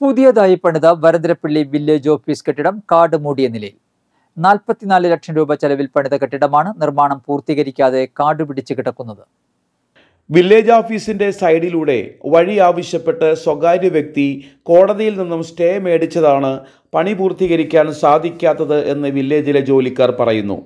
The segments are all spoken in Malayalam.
പുതിയതായി പണിത വരന്തരപ്പള്ളി വില്ലേജ് ഓഫീസ് കെട്ടിടം കാട് മൂടിയ നിലയിൽ. നാൽപ്പത്തിനാല് ലക്ഷം രൂപ ചെലവിൽ പണിത കെട്ടിടമാണ് നിർമ്മാണം പൂർത്തീകരിക്കാതെ കാട് പിടിച്ച് കിടക്കുന്നത്. വില്ലേജ് ഓഫീസിന്റെ സൈഡിലൂടെ വഴി ആവശ്യപ്പെട്ട് സ്വകാര്യ വ്യക്തി കോടതിയിൽ നിന്നും സ്റ്റേ മേടിച്ചതാണ് പണി പൂർത്തീകരിക്കാൻ സാധിക്കാത്തത് എന്ന് വില്ലേജിലെ ജോലിക്കാർ പറയുന്നു.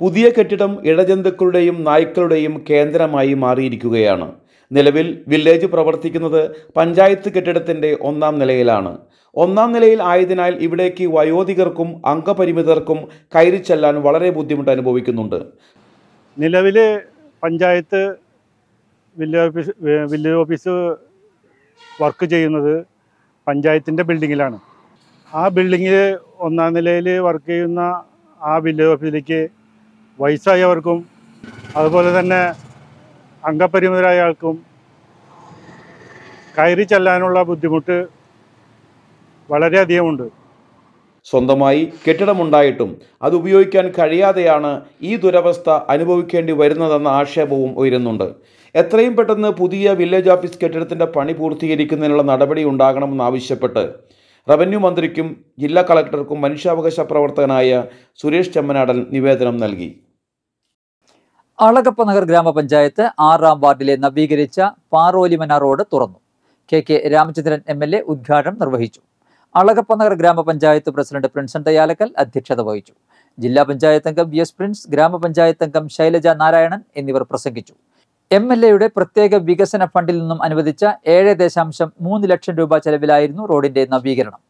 പുതിയ കെട്ടിടം ഇഴജന്തുക്കളുടെയും നായ്ക്കളുടെയും കേന്ദ്രമായി മാറിയിരിക്കുകയാണ്. നിലവിൽ വില്ലേജ് പ്രവർത്തിക്കുന്നത് പഞ്ചായത്ത് കെട്ടിടത്തിന്റെ ഒന്നാം നിലയിലാണ്. ഒന്നാം നിലയിൽ ആയതിനാൽ ഇവിടേക്ക് വയോധികർക്കും അംഗപരിമിതർക്കും കയറി ചെല്ലാൻ വളരെ ബുദ്ധിമുട്ട് അനുഭവിക്കുന്നുണ്ട്. നിലവിൽ panchayat village office village office work ചെയ്യുന്നത് പഞ്ചായത്തിന്റെ ബിൽഡിങ്ങിലാണ്. ആ ബിൽഡിങ്ങിൽ ഒന്നാം നിലയിൽ വർക്ക് ചെയ്യുന്ന ആ വില്ലേജ് ഓഫീസിലേക്ക് വയസ്സായവർക്കും അതുപോലെ തന്നെ അംഗപരിമിതരായ ആൾക്കും കയറി ചെല്ലാനുള്ള ബുദ്ധിമുട്ട് വളരെയധികമുണ്ട്. സ്വന്തമായി കെട്ടിടമുണ്ടായിട്ടും അത് ഉപയോഗിക്കാൻ കഴിയാതെയാണ് ഈ ദുരവസ്ഥ അനുഭവിക്കേണ്ടി വരുന്നതെന്ന ആക്ഷേപവും ഉയരുന്നുണ്ട്. എത്രയും പെട്ടെന്ന് പുതിയ വില്ലേജ് ഓഫീസ് കെട്ടിടത്തിന്റെ പണി പൂർത്തീകരിക്കുന്നതിനുള്ള നടപടി ഉണ്ടാകണമെന്നാവശ്യപ്പെട്ട് റവന്യൂ മന്ത്രിക്കും ജില്ലാ കളക്ടർക്കും മനുഷ്യാവകാശ പ്രവർത്തകനായ സുരേഷ് ചെമ്മനാടൻ നിവേദനം നൽകി. അളകപ്പനഗർ ഗ്രാമപഞ്ചായത്ത് ആറാം വാർഡിലെ നവീകരിച്ച പാറോലിമന റോഡ് തുറന്നു. K K Ramachandran M L A ഉദ്ഘാടനം നിർവഹിച്ചു. അളകപ്പനഗർ ഗ്രാമപഞ്ചായത്ത് പ്രസിഡന്റ് പ്രിൻസൺ തയ്യാലക്കൽ അധ്യക്ഷത വഹിച്ചു. ജില്ലാ പഞ്ചായത്ത് അംഗം വി എസ് പ്രിൻസ് ഗ്രാമപഞ്ചായത്ത് അംഗം ശൈലജ നാരായണൻ എന്നിവർ പ്രസംഗിച്ചു. എം എൽ എയുടെ പ്രത്യേക വികസന ഫണ്ടിൽ നിന്നും അനുവദിച്ച ഏഴ് ദശാംശം മൂന്ന് ലക്ഷം രൂപ ചെലവിലായിരുന്നു റോഡിന്റെ നവീകരണം.